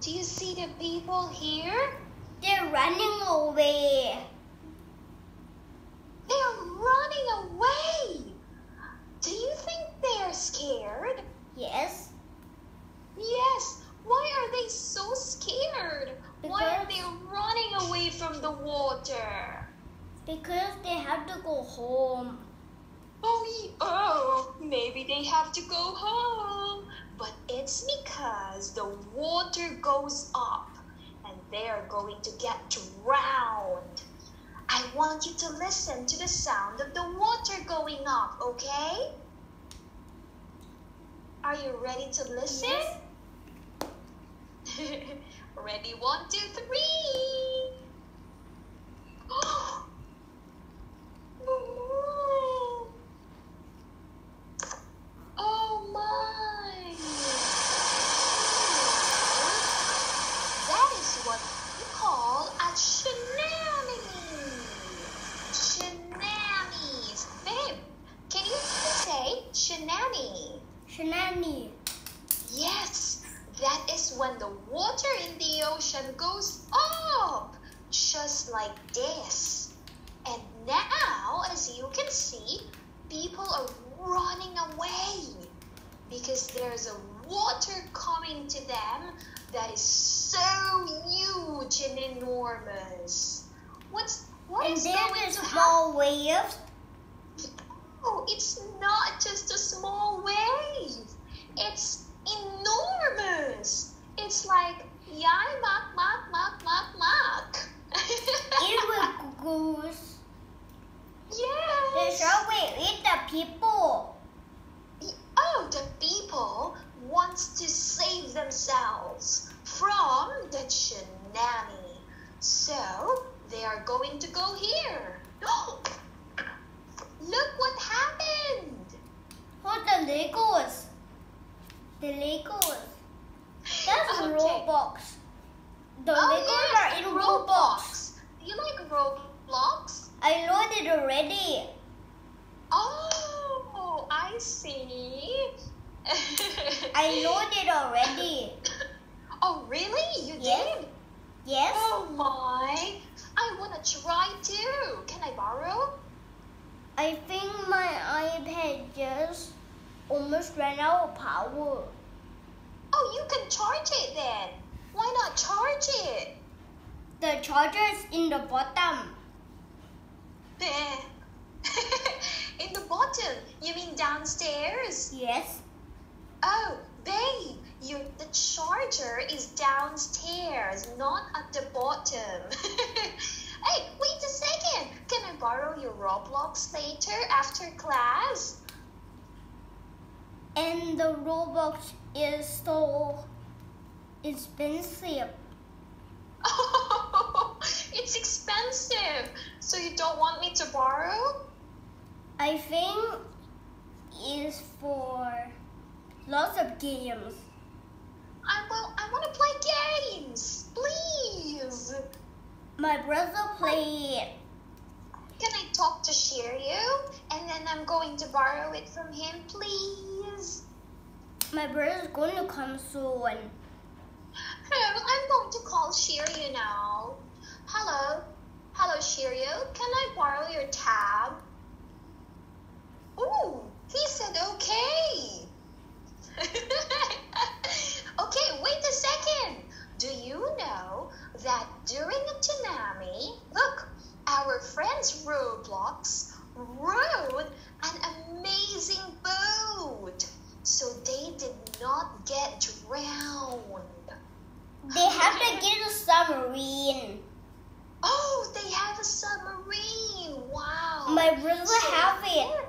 Do you see the people here? They're running away. They're running away. Do you think they're scared? Yes. Yes. Why are they so scared? Why are they running away from the water? Because they have to go home. Oh, oh, maybe they have to go home. It's because the water goes up and they're going to get drowned. I want you to listen to the sound of the water going up, okay? Are you ready to listen? Yes. ready? One, two, three. Oh my! That is what we call a tsunami. Tsunamis. Babe, can you say tsunami? Shenani. Yes, that is when the water in the ocean goes up, just like this. And now, as you can see, people are running away because there's a water coming to them that is so huge and enormous. What's what And is going a to happen? small wave. Oh, it's not just a small wave. It's enormous. It's like yai mak mak mak mak mak. It will goose. The yes. shark will eat the people. Oh, the people wants to save themselves from the tsunami. So they are going to go here. Look what happened. Who's the Legos? The Legos. That's Okay. Roblox. The Oh, Legos yes, are in Roblox. Do you like Roblox? I loaded already. Oh, see. I loaded it already. Oh, really? You Yes. did? Yes. Oh my! I wanna try too. Can I borrow? I think my iPad just almost ran out of power. Oh, you can charge it then. Why not charge it? The charger is in the bottom. There. In the bottom. You mean downstairs? Yes. Oh, babe, your the charger is downstairs, not at the bottom. hey, wait a second. Can I borrow your Roblox later after class? And the Roblox is so expensive. Oh, it's expensive. So you don't want me to borrow? I think is for lots of games. I will. I want to play games, please. My brother played. Can I talk to Shiryu? And then I'm going to borrow it from him, please. My brother's going to come soon. I'm going to call Shiryu now. Hello, Shiryu. Can I borrow your tab? Ooh, he said okay. okay, wait a second. Do you know that during a tsunami, look, our friends Roblox rode an amazing boat. So they did not get drowned. They have to get a submarine. Oh, they have a submarine. Wow. My brother So- have it.